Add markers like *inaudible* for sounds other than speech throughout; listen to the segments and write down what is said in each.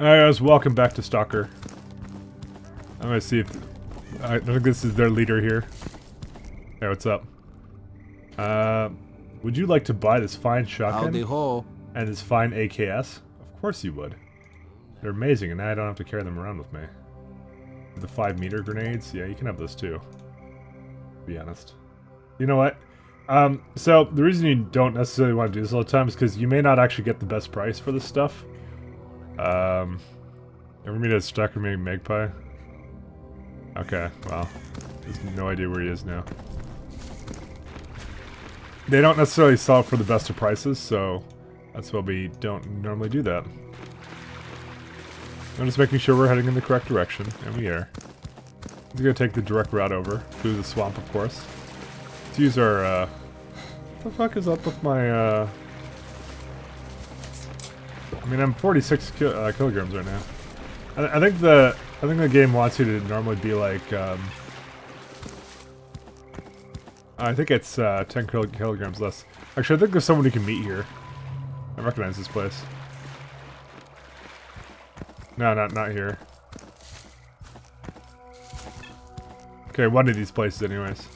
Alright guys, welcome back to Stalker. I'm gonna see if... I think this is their leader here. Hey, what's up? Uh, would you like to buy this fine shotgun ho. and this fine AKS? Of course you would. They're amazing, and now I don't have to carry them around with me. The 5 meter grenades? Yeah, you can have those too. To be honest. You know what? Um, so, the reason you don't necessarily want to do this all the time is because you may not actually get the best price for this stuff. Um, ever meet a Stalker named Magpie? Okay, well, there's no idea where he is now. They don't necessarily sell for the best of prices, so that's why we don't normally do that. I'm just making sure we're heading in the correct direction, and we are. We're gonna take the direct route over, through the swamp, of course. Let's use our, uh... What the fuck is up with my, uh... I mean, I'm 46 ki uh, kilograms right now. I, I, think the I think the game wants you to normally be like. Um, I think it's uh, 10 kil kilograms less. Actually, I think there's someone who can meet here. I recognize this place. No, not not here. Okay, one of these places, anyways.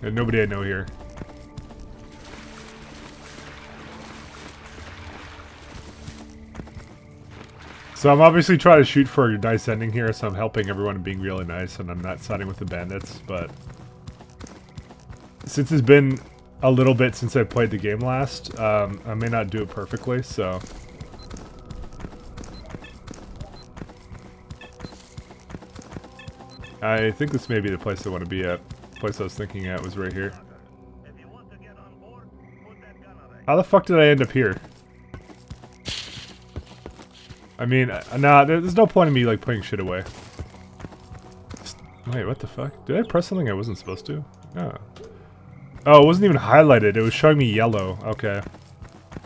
And nobody I know here. So I'm obviously trying to shoot for a nice ending here, so I'm helping everyone and being really nice, and I'm not siding with the bandits, but... Since it's been a little bit since I played the game last, um, I may not do it perfectly, so... I think this may be the place I want to be at. The place I was thinking at was right here. How the fuck did I end up here? I mean, uh, nah, there's no point in me, like, putting shit away. Wait, what the fuck? Did I press something I wasn't supposed to? No. Oh, it wasn't even highlighted. It was showing me yellow. Okay.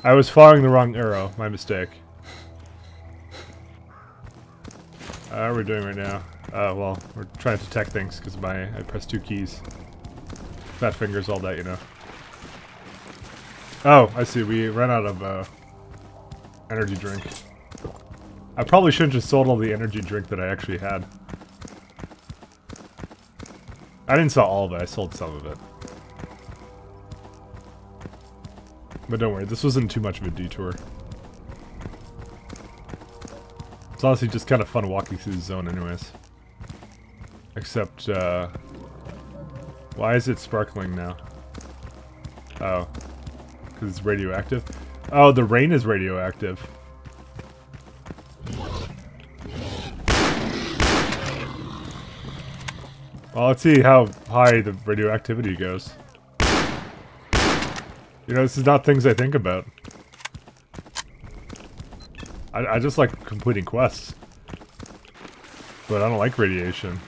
I was following the wrong arrow. My mistake. Uh, how are we doing right now? Uh, well, we're trying to detect things because my I pressed two keys. Fat fingers, all that, you know. Oh, I see. We ran out of uh, energy drink. I probably shouldn't just sold all the energy drink that I actually had. I didn't sell all of it, I sold some of it. But don't worry, this wasn't too much of a detour. It's honestly just kind of fun walking through the zone anyways. Except, uh... Why is it sparkling now? Oh. Because it's radioactive? Oh, the rain is radioactive. Well, let's see how high the radioactivity goes. You know, this is not things I think about. I, I just like completing quests. But I don't like radiation.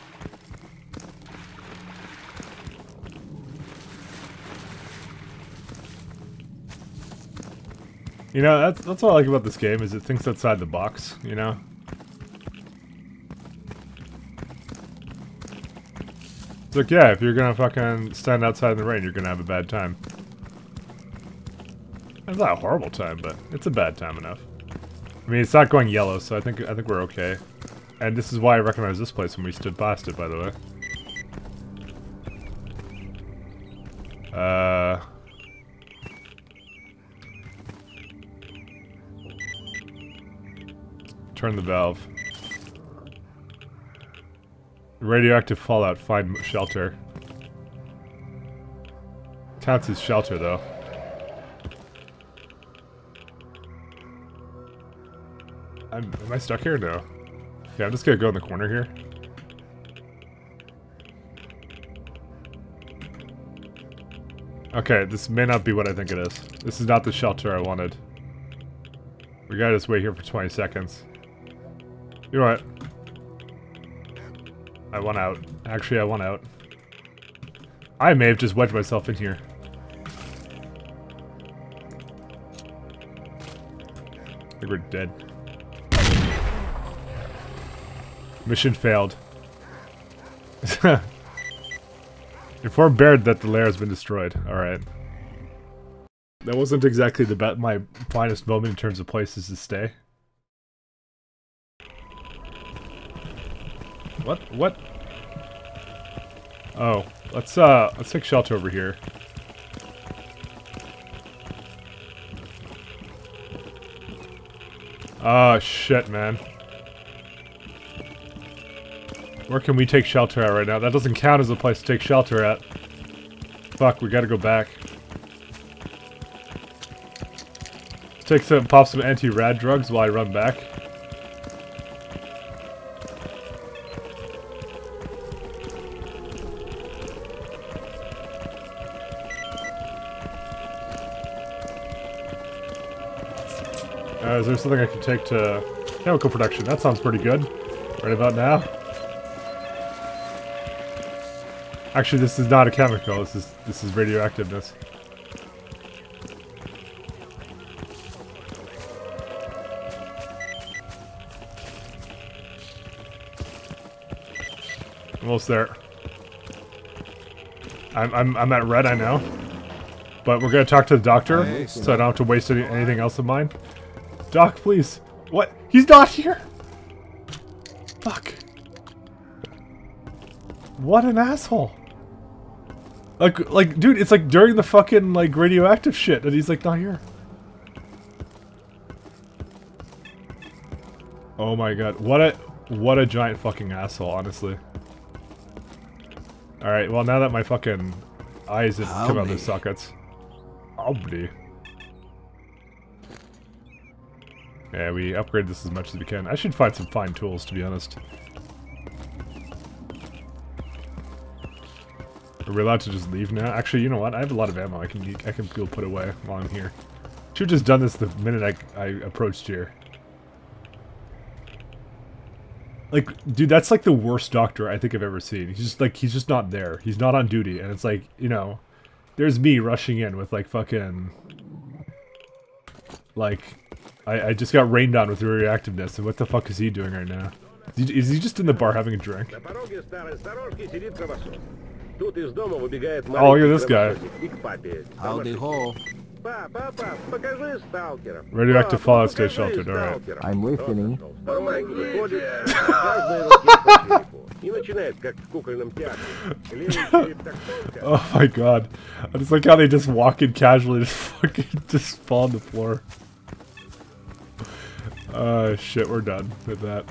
You know, that's that's what I like about this game, is it thinks outside the box, you know? It's like, yeah, if you're gonna fucking stand outside in the rain, you're gonna have a bad time. It's not a horrible time, but it's a bad time enough. I mean, it's not going yellow, so I think I think we're okay. And this is why I recognize this place when we stood past it, by the way. Uh... Turn the valve. Radioactive fallout, find shelter. Counts as shelter, though. I'm, am I stuck here? No. Yeah, I'm just gonna go in the corner here. Okay, this may not be what I think it is. This is not the shelter I wanted. We gotta just wait here for 20 seconds. You know what? I want out. Actually, I want out. I may have just wedged myself in here. I think we're dead. Mission failed. *laughs* Inform Beard that the lair has been destroyed. Alright. That wasn't exactly the my finest moment in terms of places to stay. What? What? Oh, let's uh, let's take shelter over here. Oh shit, man. Where can we take shelter at right now? That doesn't count as a place to take shelter at. Fuck, we gotta go back. Let's take some, pop some anti-rad drugs while I run back. There something I can take to chemical production? That sounds pretty good. Right about now. Actually, this is not a chemical. This is this is radioactiveness. Almost there. I'm, I'm, I'm at red, I know. But we're gonna talk to the doctor, so I don't have to waste any, anything else of mine. Doc, please. What? He's not here! Fuck. What an asshole. Like, like, dude, it's like during the fucking, like, radioactive shit, and he's, like, not here. Oh my god, what a, what a giant fucking asshole, honestly. Alright, well, now that my fucking eyes have come out of their sockets. Obli. Yeah, we upgrade this as much as we can. I should find some fine tools, to be honest. Are we allowed to just leave now? Actually, you know what? I have a lot of ammo I can I can go put away while I'm here. Should have just done this the minute I, I approached here. Like, dude, that's like the worst doctor I think I've ever seen. He's just like, he's just not there. He's not on duty. And it's like, you know, there's me rushing in with like fucking, like, I, I just got rained on with radioactiveness. And what the fuck is he doing right now? Is he, is he just in the bar having a drink? Oh, you're this guy. Howdy ho. Radioactive fallout stay sheltered, alright. I'm listening. *laughs* Oh my god. I just like how they just walk in casually just *laughs* fucking just fall on the floor. Uh shit, we're done with that.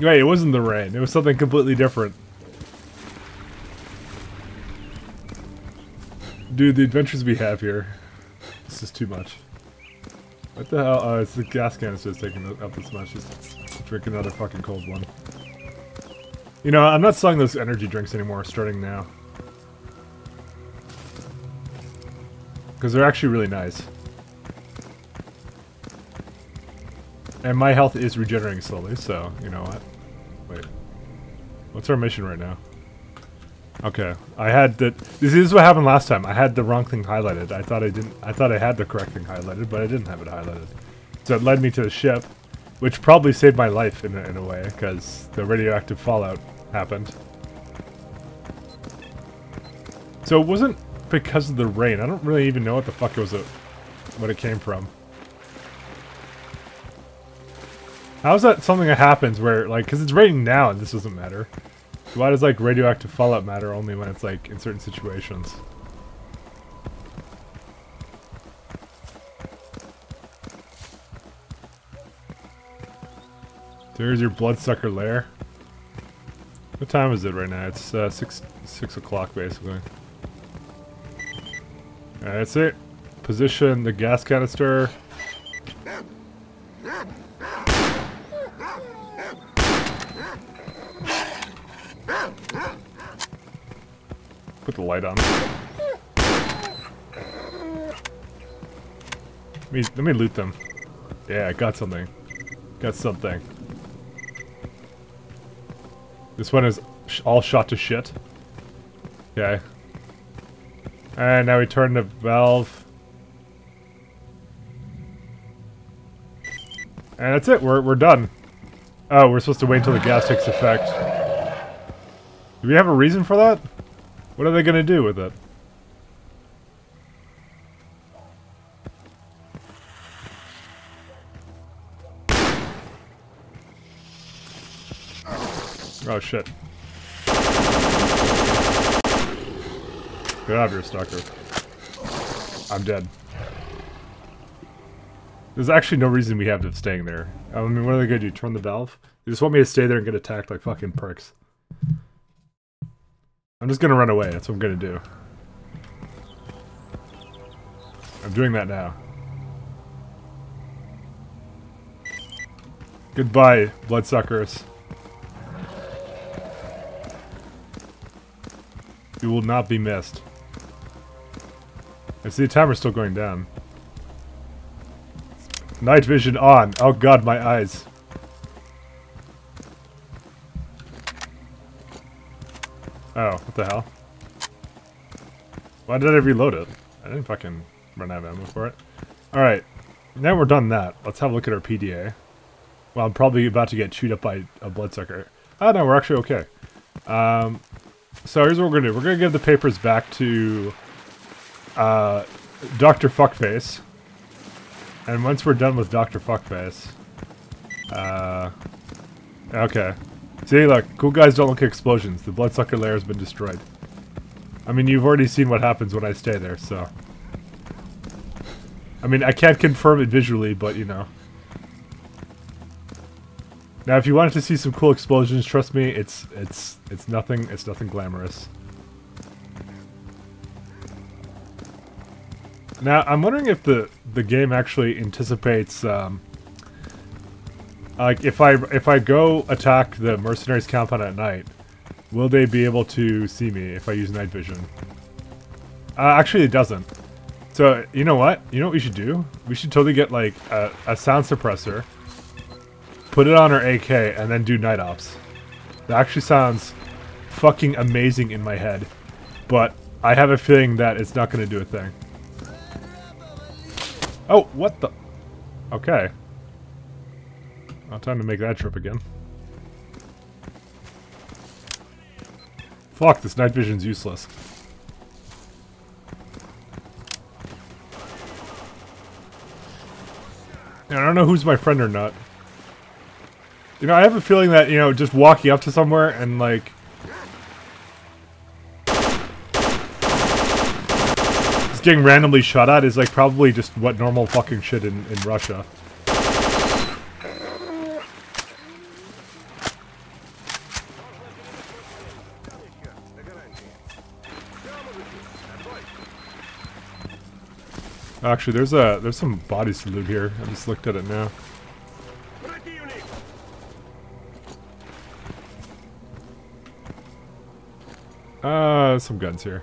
Wait, it wasn't the rain. It was something completely different. Dude, the adventures we have here. This is too much. What the hell? Oh, it's the gas canister that's taking up this much. Just drink another fucking cold one. You know, I'm not selling those energy drinks anymore, starting now. Because they're actually really nice. And my health is regenerating slowly, so, you know what? Wait. What's our mission right now? Okay, I had the. This is what happened last time. I had the wrong thing highlighted. I thought I didn't. I thought I had the correct thing highlighted, but I didn't have it highlighted. So it led me to the ship, which probably saved my life in a, in a way, because the radioactive fallout happened. So it wasn't because of the rain. I don't really even know what the fuck it was, a, what it came from. How is that something that happens where, like, because it's raining now and this doesn't matter? Why does like radioactive fallout matter only when it's like in certain situations? There's your bloodsucker lair. What time is it right now? It's uh, six six o'clock basically. That's it. Position the gas canister. Put the light on. Let me, let me loot them. Yeah, I got something. Got something. This one is sh all shot to shit. Okay. And now we turn the valve. And that's it, we're, we're done. Oh, we're supposed to wait until the gas takes effect. Do we have a reason for that? What are they going to do with it? Oh shit. Good out stalker. I'm dead. There's actually no reason we have to staying there. I mean, what are they gonna do? Turn the valve? They just want me to stay there and get attacked like fucking perks. I'm just gonna run away. That's what I'm gonna do. I'm doing that now. Goodbye, bloodsuckers. You will not be missed. I see the timer's still going down. Night vision on. Oh god, my eyes. Oh, what the hell? Why did I reload it? I didn't fucking run out of ammo for it. Alright, now we're done that. Let's have a look at our PDA. Well, I'm probably about to get chewed up by a bloodsucker. Oh no, we're actually okay. Um, so here's what we're gonna do. We're gonna give the papers back to uh, Dr. Fuckface. And once we're done with Dr. Fuckface... Uh... Okay. See, look, cool guys don't look at explosions. The bloodsucker lair has been destroyed. I mean, you've already seen what happens when I stay there, so... I mean, I can't confirm it visually, but, you know. Now, if you wanted to see some cool explosions, trust me, it's it's it's nothing it's nothing glamorous. Now, I'm wondering if the the game actually anticipates um, like if I if I go attack the mercenaries compound at night, will they be able to see me if I use night vision? Uh, actually, it doesn't. So you know what? You know what we should do? We should totally get like a, a sound suppressor Put it on our AK and then do night ops. That actually sounds fucking amazing in my head. But I have a feeling that it's not going to do a thing. Oh, what the? Okay. Well, time to make that trip again. Fuck, this night vision's useless. I don't know who's my friend or not. You know, I have a feeling that, you know, just walking up to somewhere and, like... Just getting randomly shot at is, like, probably just what normal fucking shit in, in Russia. Actually, there's a there's some bodies to loot here. I just looked at it now. Uh, some guns here.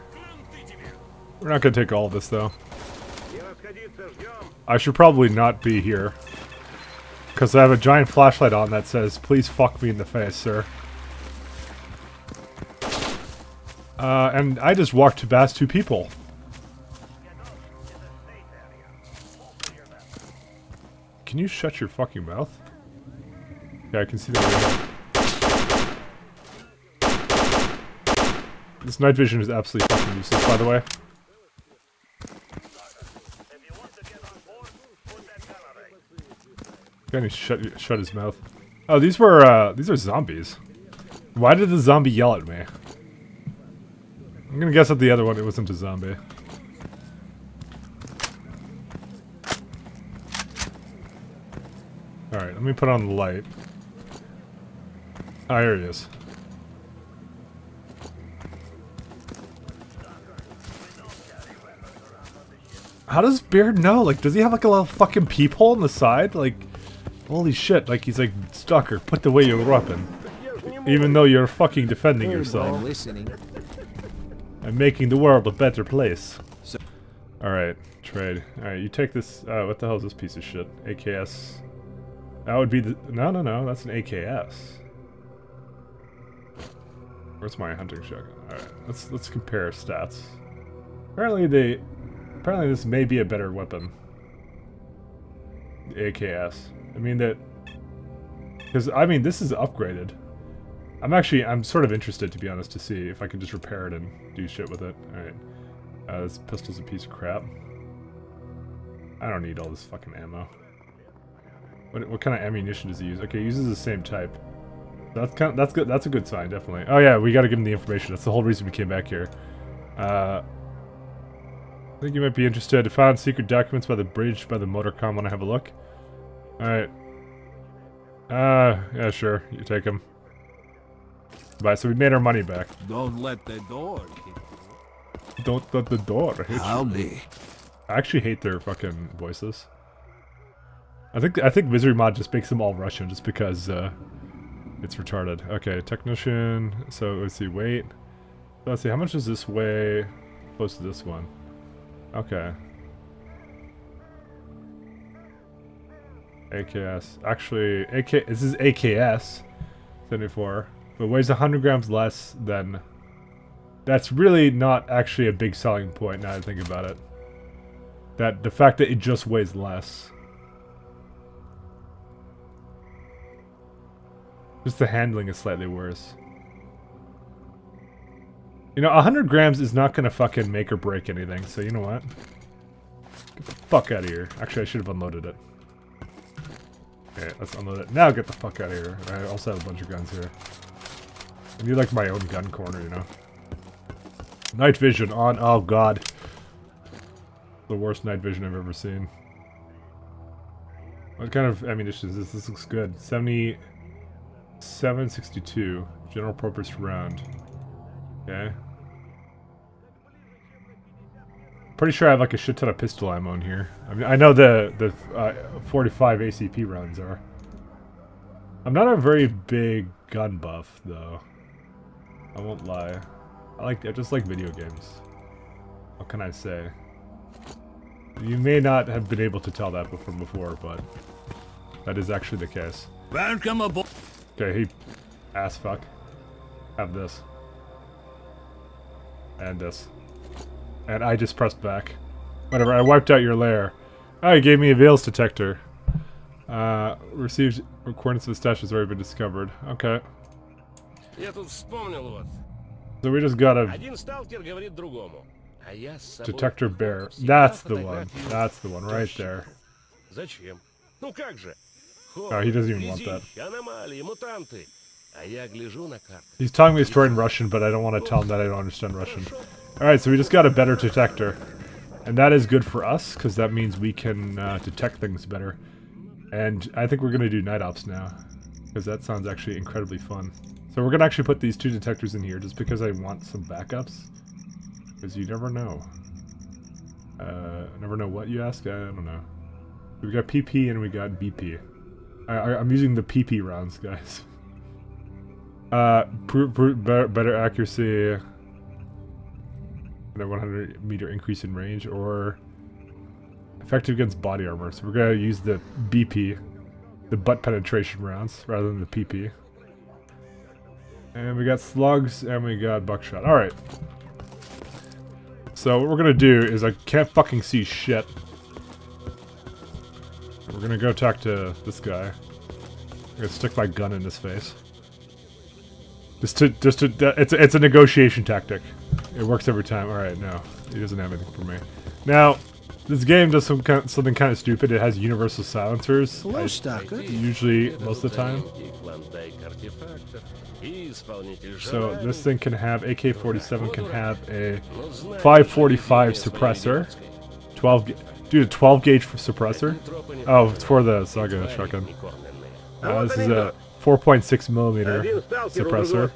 We're not gonna take all this, though. I should probably not be here. Because I have a giant flashlight on that says, please fuck me in the face, sir. Uh, and I just walked past two people. Can you shut your fucking mouth? Yeah, I can see that. This night vision is absolutely fucking useless, by the way. Can he shut shut his mouth? Oh, these were uh, these are zombies. Why did the zombie yell at me? I'm gonna guess that the other one it wasn't a zombie. Let me put on the light. Ah, oh, here he is. How does Beard know? Like, does he have like a little fucking peephole on the side? Like, holy shit, like he's like, Stalker, put away your weapon. Even though you're fucking defending yourself. I'm making the world a better place. Alright, trade. Alright, you take this, uh, what the hell is this piece of shit? AKS. That would be the, no, no, no, that's an AKS. Where's my hunting shotgun? Alright, let's, let's compare stats. Apparently they, Apparently this may be a better weapon. The AKS. I mean that... Because, I mean, this is upgraded. I'm actually, I'm sort of interested, to be honest, to see if I can just repair it and do shit with it. Alright. Uh, this pistol's a piece of crap. I don't need all this fucking ammo. What, what kind of ammunition does he use? Okay, he uses the same type. That's kind of, that's good. That's a good sign, definitely. Oh yeah, we got to give him the information. That's the whole reason we came back here. Uh, I think you might be interested. Found secret documents by the bridge by the motorcom. Want to have a look? All right. Uh, yeah, sure. You take him. Bye. So we made our money back. Don't let the door hit you. Don't let the door hit. Howdy. I actually hate their fucking voices. I think I think Misery Mod just makes them all Russian just because uh, it's retarded. Okay, technician. So let's see. Wait. Let's see. How much does this weigh? Close to this one. Okay. AKS. Actually, AK. This is AKS. 74. But weighs 100 grams less than. That's really not actually a big selling point now that I think about it. That the fact that it just weighs less. Just the handling is slightly worse. You know, 100 grams is not going to fucking make or break anything, so you know what? Get the fuck out of here. Actually, I should have unloaded it. Okay, let's unload it. Now get the fuck out of here. I also have a bunch of guns here. I need like my own gun corner, you know? Night vision on. Oh god. The worst night vision I've ever seen. What kind of ammunition is this? This looks good. 70... 762. General purpose round. Okay. Pretty sure I have like a shit ton of pistol ammo in here. I mean, I know the the uh, 45 ACP rounds are. I'm not a very big gun buff though. I won't lie. I like I just like video games. What can I say? You may not have been able to tell that from before, but that is actually the case. Welcome aboard. Okay, he ass fuck. Have this. And this. And I just pressed back. Whatever, I wiped out your lair. Ah, oh, he gave me a Veles detector. Uh, received recordings of the stash has already been discovered. Okay. So we just got a... Detector bear. That's the one. That's the one right there. Зачем? Ну как же? Oh, he doesn't even want that. He's telling me a story in Russian, but I don't want to tell him that I don't understand Russian. Alright, so we just got a better detector. And that is good for us, because that means we can uh, detect things better. And I think we're going to do night ops now, because that sounds actually incredibly fun. So we're going to actually put these two detectors in here, just because I want some backups. Because you never know. Uh, never know what you ask? I don't know. We've got PP and we got BP. I, I'm using the PP rounds, guys. Uh, better, better accuracy, and a 100 meter increase in range, or effective against body armor. So we're gonna use the BP, the butt penetration rounds, rather than the PP. And we got slugs, and we got buckshot. All right. So what we're gonna do is I can't fucking see shit. We're gonna go talk to this guy. I'm gonna stick my gun in his face. Just to, just to, it's, it's a negotiation tactic. It works every time. All right, no, he doesn't have anything for me. Now, this game does some kind of, something kind of stupid. It has universal silencers. Hello, Stalker. Usually, most of the time. So this thing can have AK-47 can have a 545 suppressor, 12 Dude, 12 gauge suppressor? Oh, it's for the Saiga shotgun. Uh, this is a 4.6 millimeter suppressor.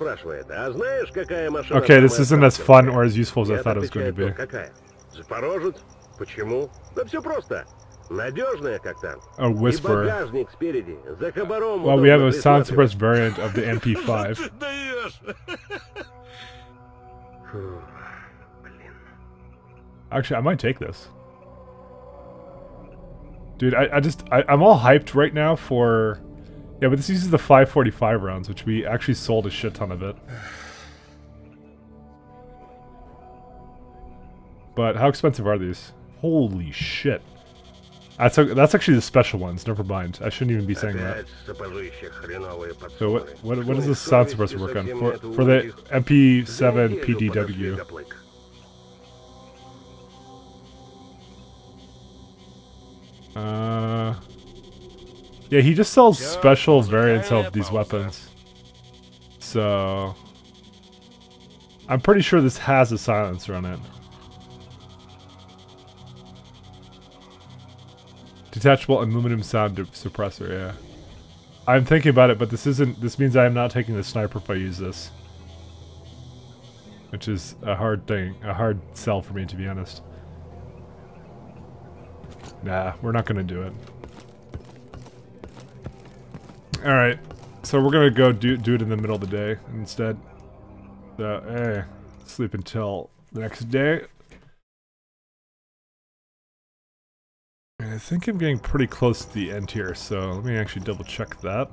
Okay, this isn't as fun or as useful as I thought it was going to be. A whisper. Well, we have a sound suppressed variant of the *laughs* MP5. Actually, I might take this. Dude, I, I just, I, am all hyped right now for... Yeah, but this uses the 545 rounds, which we actually sold a shit ton of it. But how expensive are these? Holy shit. That's, a, that's actually the special ones, never mind. I shouldn't even be saying that. So what, what, what is the sound suppressor work on? For, for the MP7 PDW. Uh, yeah, he just sells special variants of these weapons. So... I'm pretty sure this has a silencer on it. Detachable aluminum sound suppressor, yeah. I'm thinking about it, but this isn't... This means I am not taking the sniper if I use this. Which is a hard thing, a hard sell for me, to be honest. Nah, we're not gonna do it. Alright, so we're gonna go do, do it in the middle of the day instead. So, hey, eh, sleep until the next day. And I think I'm getting pretty close to the end here, so let me actually double check that.